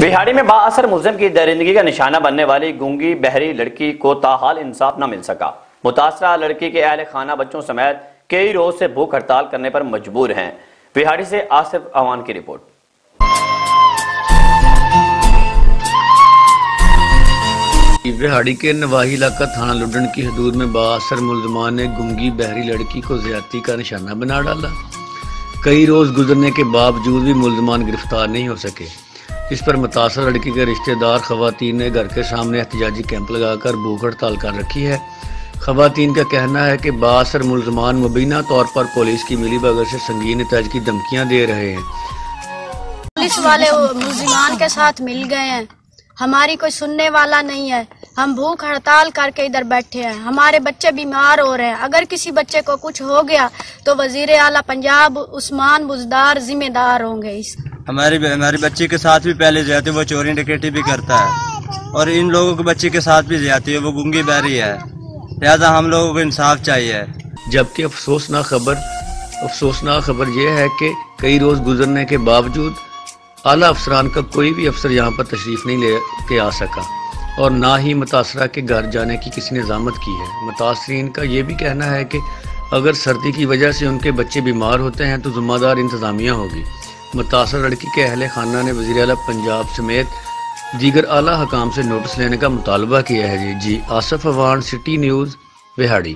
بہاڑی میں بااثر ملزم کی درندگی کا نشانہ بننے والی گونگی بحری لڑکی کو تاحال انصاف نہ مل سکا۔ متاثرہ لڑکی کے اہل خانہ بچوں سمیت کئی روز سے بھوک ہڑتال کرنے پر مجبور ہیں۔ بہاڑی سے آصف اوان کی رپورٹ۔ بہاڑی کے نواحی علاقہ تھانہ لڈن کی حدود میں بااثر ملزمان نے گنگی بحری لڑکی کو زیادتی کا نشانہ بنا ڈالا۔ کئی روز گزرنے کے باوجود بھی ملزمان گرفتار نہیں ہو سکے۔ اس پر متاثر لڑکی کے رشتہ دار خواتین نے گھر کے سامنے احتجاجی کیمپ لگا کر بھوک ہڑتال کر رکھی ہے۔ خواتین کا کہنا ہے کہ بااثر ملزمان مبینہ طور پر پولیس کی ملی بغیر سے سنگین نتائج کی دھمکیاں دے رہے ہیں۔ پولیس والے ملزمان کے ساتھ مل گئے ہیں۔ ہماری کوئی سننے والا نہیں ہے۔ ہم بھوک ہڑتال کر کے ادھر بیٹھے ہیں۔ ہمارے بچے بیمار ہو رہے ہیں۔ اگر کسی بچے کو کچھ ہو گیا تو وزیر اعلیٰ پنجاب عثمان بزدار ذمہ دار ہوں گے۔ اس ہماری ہماری بچی کے ساتھ بھی پہلے زیادتی، وہ چوری ڈکیٹی بھی کرتا ہے۔ اور ان لوگوں کے بچی کے ساتھ بھی زیادتی ہے، وہ گنگی بہری ہے۔ لہذا ہم لوگوں کو انصاف چاہیے۔ جبکہ افسوسناک خبر افسوسناک خبر یہ ہے کہ کئی روز گزرنے کے باوجود اعلیٰ افسران کا کوئی بھی افسر یہاں پر تشریف نہیں لے کے آ سکا۔ اور نہ ہی متاثرہ کے گھر جانے کی کسی نے زامت کی ہے۔ متاثرین کا یہ بھی کہنا ہے کہ اگر سردی کی وجہ سے ان کے بچے بیمار ہوتے ہیں تو ذمہ دار انتظامیہ ہوگی۔ متاثر لڑکی کے اہل خانہ نے وزیر اعلیٰ پنجاب سمیت دیگر اعلیٰ حکام سے نوٹس لینے کا مطالبہ کیا ہے جی جی آصف اوان سٹی نیوز بہاڑی۔